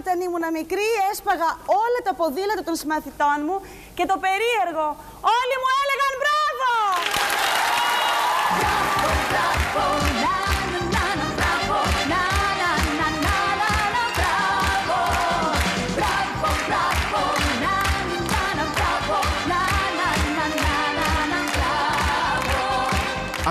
όταν ήμουν μικρή έσπαγα όλα τα ποδήλατα των συμμαθητών μου και το περίεργο, όλοι μου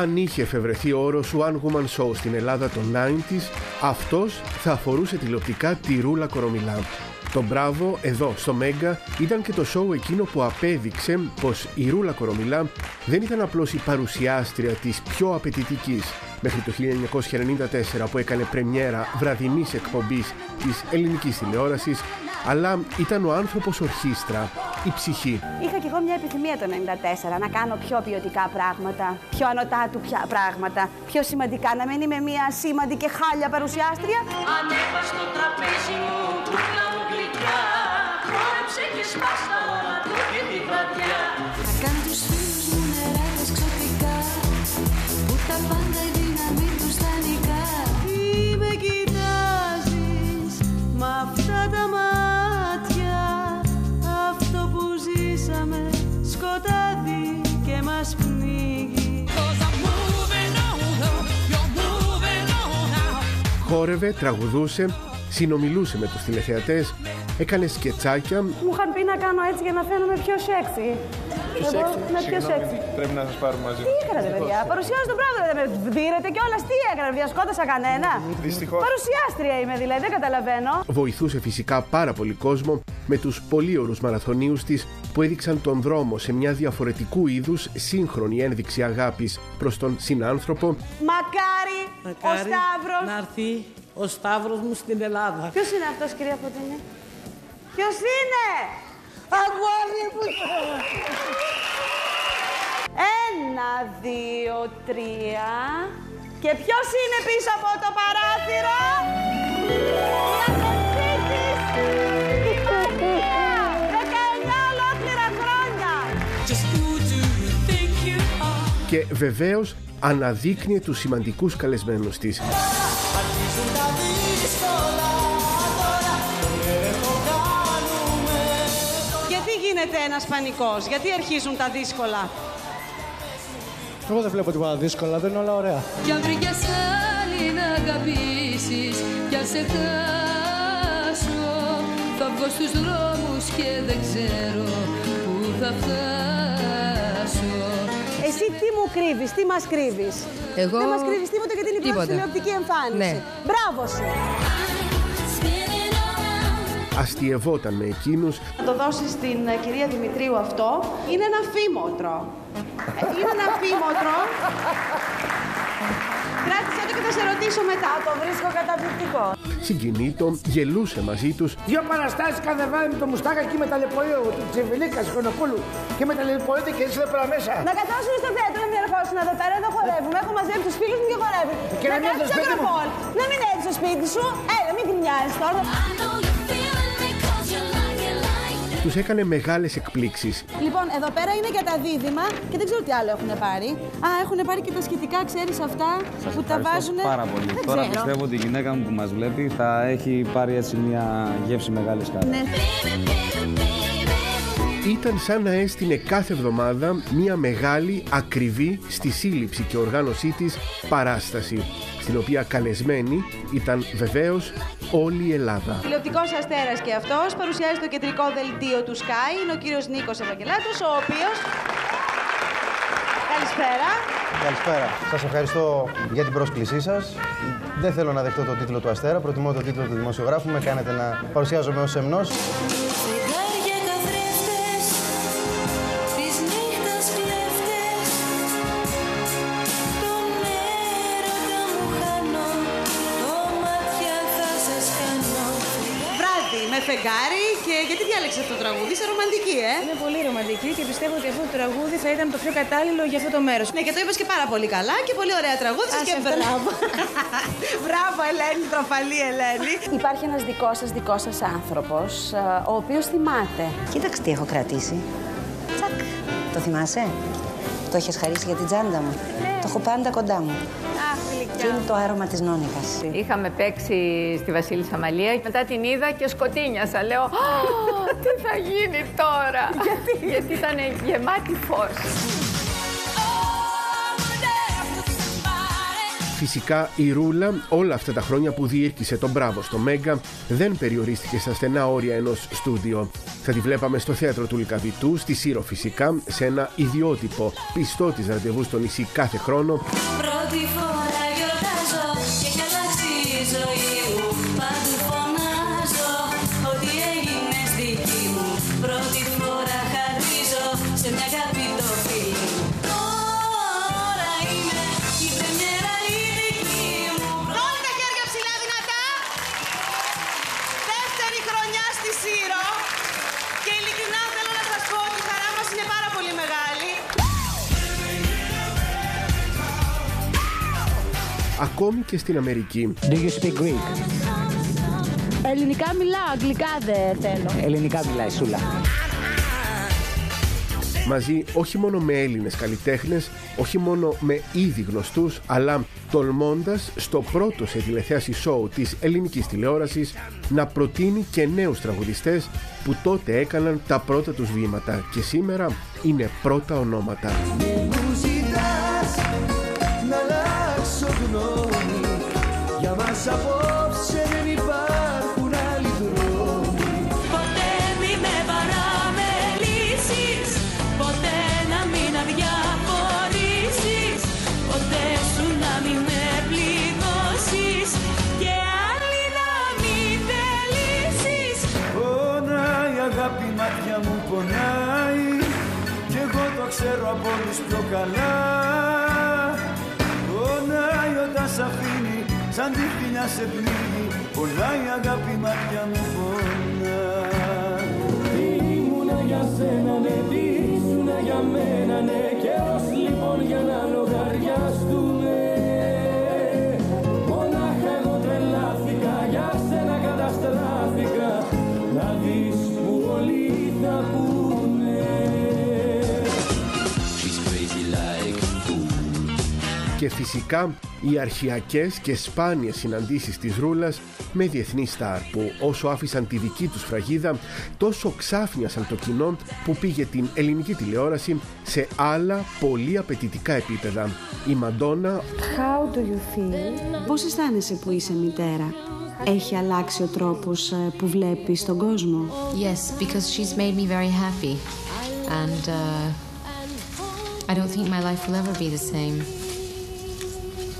Αν είχε εφευρεθεί ο όρος One Woman Show στην Ελλάδα των 90s, αυτός θα αφορούσε τηλεοπτικά τη Ρούλα Κορομιλά. Το Μπράβο εδώ στο Μέγκα ήταν και το σοου εκείνο που απέδειξε πως η Ρούλα Κορομιλά δεν ήταν απλώς η παρουσιάστρια της πιο απαιτητικής μέχρι το 1994 που έκανε πρεμιέρα βραδινής εκπομπής της ελληνικής τηλεόρασης αλλά ήταν ο άνθρωπος ορχήστρα, η ψυχή. Είχα κι εγώ μια επιθυμία το 94 να κάνω πιο ποιοτικά πράγματα, πιο ανωτά του πια πράγματα, πιο σημαντικά, να μην είμαι μια σήμαντη και χάλια παρουσιάστρια. Ανέβα στο τραπέζι μου, κούκλα μου γλυκιά Χόρεψε και σπάστα όλα του και τη βραδιά Θα κάνω τους φίλους μου νεράδες ξωτικά Που τα πάντα Χόρευε, τραγουδούσε, συνομιλούσε με τους τηλεθεατές, έκανε σκετσάκια, Μου είχαν πει να κάνω έτσι για να φαίνομαι πιο σεξy. Πιο Εγώ σεξι. είμαι πιο Συγγνώμη, σεξy. Πρέπει να σας πάρουμε μαζί. Τι έκανατε, παιδιά; Παρουσιάζω το πράγμα. Δεν με δίνετε κιόλας. Τι έκανα, παιδιά; Σκότωσα κανένα; Δυστυχώς. Παρουσιάστρια είμαι δηλαδή. Δεν καταλαβαίνω. βοηθούσε φυσικά πάρα πολύ κόσμο με τους πολύωρους μαραθωνίους της που έδειξαν τον δρόμο σε μια διαφορετικού είδους σύγχρονη ένδειξη αγάπης προς τον συνάνθρωπο Μακάρι, ο Μακάρι Σταύρος. να έρθει ο Σταύρος μου στην Ελλάδα. Ποιος είναι αυτός, κυρία Φωτεινή. Ποιος είναι; Αγόρι μου! Ένα, δύο, τρία. Και ποιος είναι πίσω από το παράθυρο; Και βεβαίως αναδείκνυε τους σημαντικούς καλεσμένους της. Γιατί γίνεται ένας πανικός, γιατί αρχίζουν τα δύσκολα; Εγώ δεν βλέπω τίποτα δύσκολα, δεν είναι όλα ωραία. Κι αν βρήκες άλλη να αγαπήσεις Κι αν σε χάσω Θα βγω στους δρόμους και δεν ξέρω Πού θα φτάσω Εσύ τι μου κρύβεις, τι μας κρύβεις; Εγώ- Δεν μας κρύβεις τίποτα γιατί είναι η πρώτη Τίποτα. τηλεοπτική εμφάνιση. Ναι. Μπράβο σου. Αστειευόταν με εκείνους Να το δώσεις στην ε, κυρία Δημητρίου αυτό. Είναι ένα φήμοτρο. Ε, Είναι ένα φήμοτρο. Κράτησε το και θα σε ρωτήσω μετά. Το βρίσκω καταπληκτικό. Συγκινήτο, γελούσε μαζί τους Δύο παραστάσεις κάθε βράδυ με το μουστάκα εκεί με ταλαιπωρείο του Τσιβιλίκα Χρονοπούλου και με ταλαιπωρείται και εσύ εδώ πέρα μέσα. Να καθόσουν στο θέατρο να μην ερχόσουν εδώ πέρα, εδώ χορεύουμε. Έχω μαζέψει τους φίλους μου και χορεύουμε. Και να μην έρθει στο κάτσεις σπίτι μου. Ακροπόλ. Να μην έρθει στο σπίτι σου. Έλα, μην γκρινιάζεις τώρα. Τους έκανε μεγάλες εκπλήξεις. Λοιπόν, εδώ πέρα είναι για τα δίδυμα και δεν ξέρω τι άλλο έχουν πάρει. Α, έχουν πάρει και τα σχετικά, ξέρεις αυτά που τα βάζουν. πάρα πολύ. Δεν Τώρα ξέρω. πιστεύω ότι η γυναίκα μου που μας βλέπει θα έχει πάρει έτσι μια γεύση μεγάλης χαράς. Ναι. Ήταν σαν να έστεινε κάθε εβδομάδα μια μεγάλη, ακριβή στη σύλληψη και οργάνωσή της παράσταση, στην οποία καλεσμένη ήταν βεβαίως όλη η Ελλάδα. Τηλεοπτικός αστέρας και αυτός παρουσιάζει το κεντρικό δελτίο του Sky. Είναι ο κύριος Νίκος Ευαγγελάτος, ο οποίο. Καλησπέρα. Καλησπέρα. Σας ευχαριστώ για την πρόσκλησή σας. Δεν θέλω να δεχτώ το τίτλο του Αστέρα, προτιμώ το τίτλο του δημοσιογράφου. Με κάνετε να παρουσιάζομαι ως σεμνός. Με φεγγάρι και γιατί διάλεξε αυτό το τραγούδι, είσαι ρομαντική, ε; Είναι πολύ ρομαντική και πιστεύω ότι αυτό το τραγούδι θα ήταν το πιο κατάλληλο για αυτό το μέρος. Ναι, και το είπες και πάρα πολύ καλά και πολύ ωραία τραγούδι. Α, και σε ευχαριστώ. μπράβο. μπράβο, Ελένη, τροφαλή Ελένη. Υπάρχει ένας δικός σας, δικός σας άνθρωπος, ε, ο οποίος θυμάται. Κοίταξε τι έχω κρατήσει. Τσακ. Το θυμάσαι; Το έχεις χαρίσει για την τσάντα μου. Το έχω πάντα κοντά μου. Αχ, Και είναι το άρωμα της νόνικας. Είχαμε παίξει στη Βασίλισσα Αμαλία. Μετά την είδα και σκοτίνιασα. Λέω, «Α, τι θα γίνει τώρα; Γιατί, Γιατί ήταν γεμάτη φως. Φυσικά η Ρούλα όλα αυτά τα χρόνια που διήρκησε τον Μπράβο στο Μέγκα δεν περιορίστηκε στα στενά όρια ενός στούντιο. Θα τη βλέπαμε στο θέατρο του Λυκαβητού, στη Σύρο φυσικά, σε ένα ιδιότυπο πιστό της ραντεβού στο νησί κάθε χρόνο ακόμη και στην Αμερική. Do you speak Greek? Ελληνικά μιλάω, αγγλικά δεν θέλω. Ελληνικά μιλάει, Σούλα. μαζί όχι μόνο με Έλληνες καλλιτέχνες, όχι μόνο με ήδη γνωστούς, αλλά τολμώντας στο πρώτο σε τηλεθέαση σοου της ελληνικής τηλεόρασης να προτείνει και νέους τραγουδιστές που τότε έκαναν τα πρώτα τους βήματα και σήμερα είναι πρώτα ονόματα. Αλλάξω γνώμη. Για μας απόψε δεν υπάρχουν άλλοι δρόμοι. Ποτέ μη με παραμελήσεις Ποτέ να μην αδιαφορήσεις Ποτέ σου να μην με πληγώσεις Και άλλη να μην θελήσεις. Πονάει η αγάπη μάτια μου πονάει Κι εγώ το ξέρω από όλους πιο καλά. Πονάει όταν σ' αφήνει σαν τη φιλιά σε πνίγει Πονάει η αγάπη μάτια μου πονάει. Τι ήμουνα για σένα ναι, τι ήσουνα για μένα ναι Καιρός λοιπόν για να λογαριαστούμε. Μονάχα εγώ τρελάθηκα, για σένα καταστράφηκα. Να δεις που όλοι θα πούνε Και φυσικά οι αρχιακές και σπάνιες συναντήσεις της Ρούλας με διεθνή στάρ που όσο άφησαν τη δική τους φραγίδα τόσο ξάφνιασαν το κοινό που πήγε την ελληνική τηλεόραση σε άλλα πολύ απαιτητικά επίπεδα. Η Μαντόνα, How do you feel? Πώς αισθάνεσαι που είσαι μητέρα; Έχει αλλάξει ο τρόπος ε, που βλέπεις τον κόσμο; Yes, because she's made me very happy. And uh, I don't think my life will ever be the same.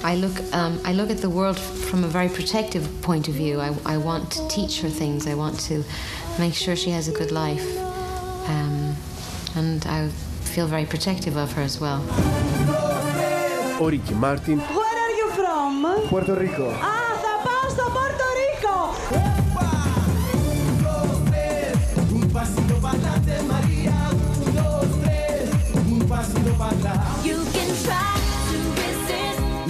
I look, um, I look at the world from a very protective point of view. I, I want to teach her things. I want to make sure she has a good life. Um, and I feel very protective of her as well. Oriki Martin. Where are you from? Puerto Rico. Ah!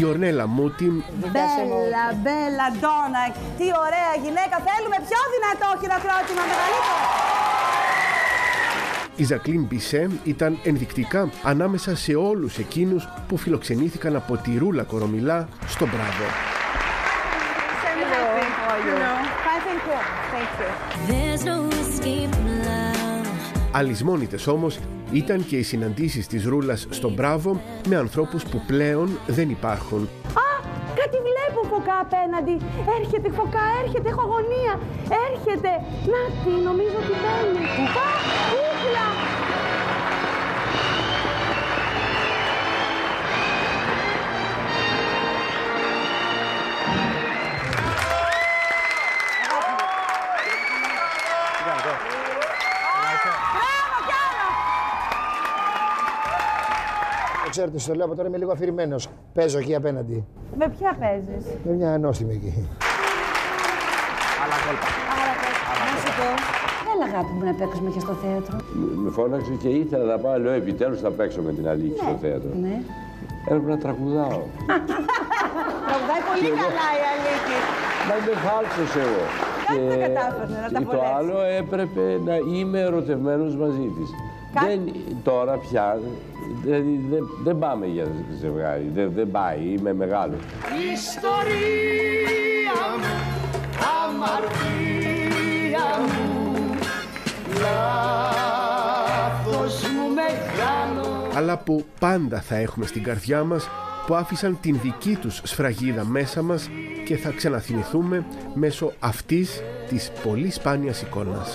Η Ορνέλα Μούτι, Μπέλα, μπέλα, ντόνα. Τι ωραία γυναίκα. Θέλουμε πιο δυνατό χειροκρότημα, μεγαλύτερο. η Ζακλίν Μπισέ ήταν ενδεικτικά ανάμεσα σε όλους εκείνους που φιλοξενήθηκαν από τη Ρούλα Κορομιλά στο Μπράβο. There's no escape from love Αλυσμόνητες όμως ήταν και οι συναντήσεις της Ρούλας στο Μπράβο με ανθρώπους που πλέον δεν υπάρχουν. Α, κάτι βλέπω φωκά απέναντι. Έρχεται φωκά, έρχεται, έχω αγωνία. Έρχεται. Να τι, νομίζω ότι μπαίνει. Α, κούκλα. Ξέρετε, στο λέω από τώρα είμαι λίγο αφηρημένος. Παίζω εκεί απέναντι. Με ποια παίζεις; Με μια ανώστιμη εκεί. Να σου πω. Έλα αγάπη μου να παίξουμε και στο θέατρο. Με φώναξε και ήθελα να πάω, λέω επιτέλους θα παίξω με την Αλίκη στο θέατρο. Ναι. Έπρεπε να τραγουδάω. Τραγουδάει πολύ καλά η Αλίκη. Μα είμαι φάλσος εγώ. Κάτι δεν κατάφερνε να τα το βολέψει. άλλο έπρεπε να είμαι ερωτευμένος μαζί της. Δεν, τώρα πια, δηλαδή δεν, δεν πάμε για ζευγάρι, δεν, δεν πάει, είμαι μεγάλος. Ιστορία μου, αμαρτία μου, λάθος μου μεγάλο. αλλά που πάντα θα έχουμε στην καρδιά μας που άφησαν την δική τους σφραγίδα μέσα μας και θα ξαναθυμηθούμε μέσω αυτής της πολύ σπάνιας εικόνας.